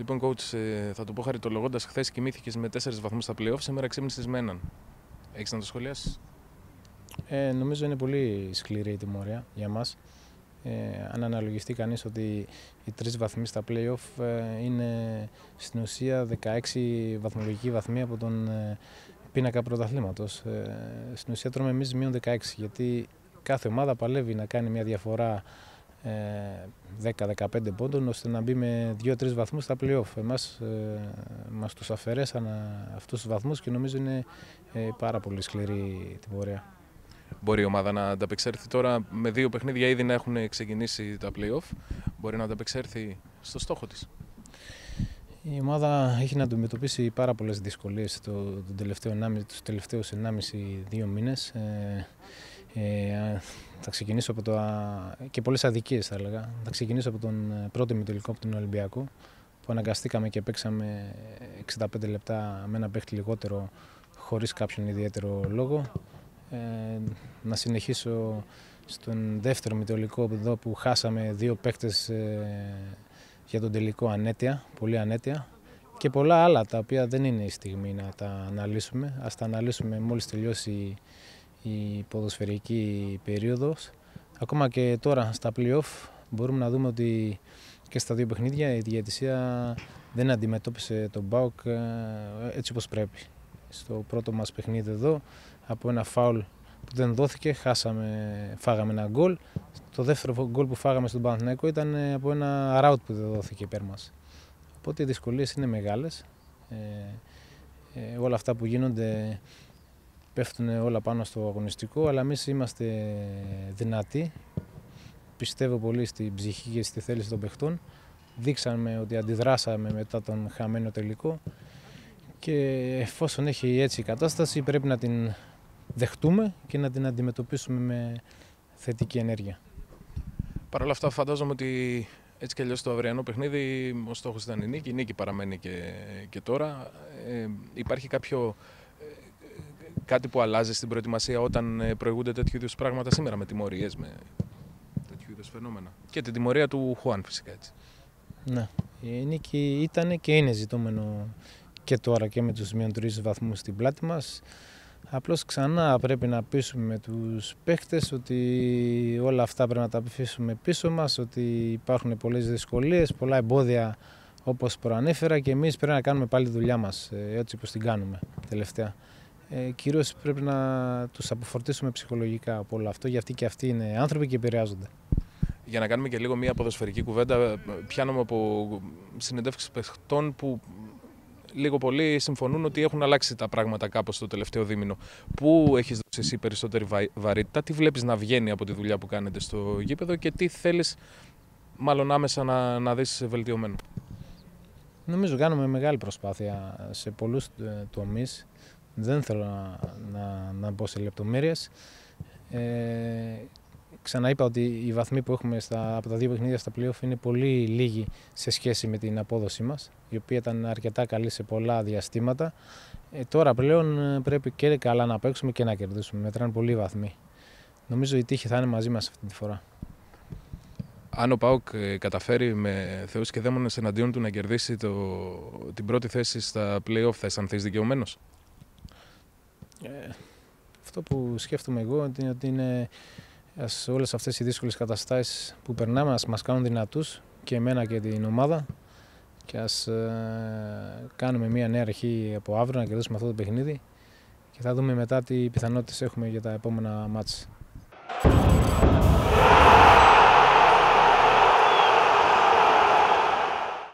Λοιπόν, coach, ε, θα το πω χαριτολογώντας. Χθες κοιμήθηκες με 4 βαθμούς στα playoff, σήμερα ξύπνησες με έναν. Έχεις να το σχολιάσεις; Ε, νομίζω είναι πολύ σκληρή η τιμωρία για μας. Ε, αν αναλογιστεί κανείς ότι οι τρεις βαθμοί στα playoff ε, είναι στην ουσία 16 βαθμολογικοί βαθμοί από τον ε, πίνακα πρωταθλήματος. Ε, στην ουσία τρώμε εμείς μείον 16 γιατί κάθε ομάδα παλεύει να κάνει μια διαφορά 10-15 πόντων ώστε να μπει με 2-3 βαθμούς στα play-off. Εμάς ε, μας τους αφαιρέσαν αυτούς τους βαθμούς και νομίζω είναι ε, πάρα πολύ σκληρή την πορεία. Μπορεί η ομάδα να ανταπεξέλθει τώρα με δύο παιχνίδια ήδη να έχουν ξεκινήσει τα play-off. Μπορεί να ανταπεξέλθει στο στόχο της. Η ομάδα έχει να αντιμετωπίσει πάρα πολλές δυσκολίες το, το τελευταίο, τους τελευταίους 1,5-2 μήνες. Ε, ε, θα ξεκινήσω από το. και πολλές αδικίες θα έλεγα. Θα ξεκινήσω από τον ε, πρώτο ημιτελικό από τον Ολυμπιακό που αναγκαστήκαμε και παίξαμε 65 λεπτά με ένα παίχτη λιγότερο χωρίς κάποιον ιδιαίτερο λόγο. Ε, να συνεχίσω στον δεύτερο μητεολικό εδώ που χάσαμε δύο παίχτες ε, για τον τελικό ανέτεια, πολύ ανέτεια και πολλά άλλα τα οποία δεν είναι η στιγμή να τα αναλύσουμε. Ας τα αναλύσουμε μόλις τελειώσει η ποδοσφαιρική περίοδος. Ακόμα και τώρα στα play-off μπορούμε να δούμε ότι και στα δύο παιχνίδια η διαιτησία δεν αντιμετώπισε τον Μπάουκ ε, έτσι όπως πρέπει. Στο πρώτο μας παιχνίδι εδώ από ένα φάουλ που δεν δόθηκε χάσαμε, φάγαμε ένα γκολ. Το δεύτερο γκολ που φάγαμε στον Παναθηναϊκό ήταν από ένα ράουτ που δεν δόθηκε υπέρ μας. Οπότε οι δυσκολίες είναι μεγάλες. Ε, ε, όλα αυτά που γίνονται πέφτουν όλα πάνω στο αγωνιστικό, αλλά εμείς είμαστε δυνατοί. Πιστεύω πολύ στην ψυχή και στη θέληση των παιχτών. Δείξαμε ότι αντιδράσαμε μετά τον χαμένο τελικό και εφόσον έχει έτσι η κατάσταση πρέπει να την δεχτούμε και να την αντιμετωπίσουμε με θετική ενέργεια. Παρ' όλα αυτά φαντάζομαι ότι έτσι κι αλλιώς το αυριανό παιχνίδι ο στόχος ήταν η νίκη, η νίκη παραμένει και, και τώρα. Ε, υπάρχει κάποιο κάτι που αλλάζει στην προετοιμασία όταν ε, προηγούνται τέτοιου είδους πράγματα σήμερα με τιμωρίες, με τέτοιου είδους φαινόμενα. Και την τιμωρία του Χουάν φυσικά έτσι. Ναι. Η νίκη ήταν και είναι ζητούμενο και τώρα και με τους μείον τρεις βαθμούς στην πλάτη μας. Απλώς ξανά πρέπει να πείσουμε με τους παίχτες ότι όλα αυτά πρέπει να τα αφήσουμε πίσω μας, ότι υπάρχουν πολλές δυσκολίες, πολλά εμπόδια όπως προανέφερα και εμείς πρέπει να κάνουμε πάλι τη δουλειά μας ε, έτσι όπως την κάνουμε τελευταία ε, κυρίως πρέπει να τους αποφορτήσουμε ψυχολογικά από όλο αυτό, γιατί και αυτοί είναι άνθρωποι και επηρεάζονται. Για να κάνουμε και λίγο μια ποδοσφαιρική κουβέντα, πιάνομαι από συνεντεύξεις παιχτών που λίγο πολύ συμφωνούν ότι έχουν αλλάξει τα πράγματα κάπως το τελευταίο δίμηνο. Πού έχεις δώσει εσύ περισσότερη βαρύτητα, τι βλέπεις να βγαίνει από τη δουλειά που κάνετε στο γήπεδο και τι θέλεις μάλλον άμεσα να, να δεις βελτιωμένο; Νομίζω κάνουμε μεγάλη προσπάθεια σε πολλούς ε, τομείς. Δεν θέλω να, να, να μπω σε λεπτομέρειες. Ε, ξαναείπα ότι οι βαθμοί που έχουμε στα, από τα δύο παιχνίδια στα playoff είναι πολύ λίγοι σε σχέση με την απόδοσή μας, η οποία ήταν αρκετά καλή σε πολλά διαστήματα. Ε, τώρα πλέον ε, πρέπει και καλά να παίξουμε και να κερδίσουμε. Μετράνε πολλοί βαθμοί. Νομίζω η τύχη θα είναι μαζί μας αυτή τη φορά. Αν ο Πάουκ ε, καταφέρει με θεούς και δαίμονες εναντίον του να κερδίσει το, την πρώτη θέση στα play-off, θα αισθανθείς δικαιωμένος; Ε, αυτό που σκέφτομαι εγώ είναι ότι είναι σε όλες αυτές οι δύσκολες καταστάσεις που περνάμε ας μας κάνουν δυνατούς και εμένα και την ομάδα και ας ε, κάνουμε μια νέα αρχή από αύριο να κερδίσουμε αυτό το παιχνίδι και θα δούμε μετά τι πιθανότητες έχουμε για τα επόμενα μάτια.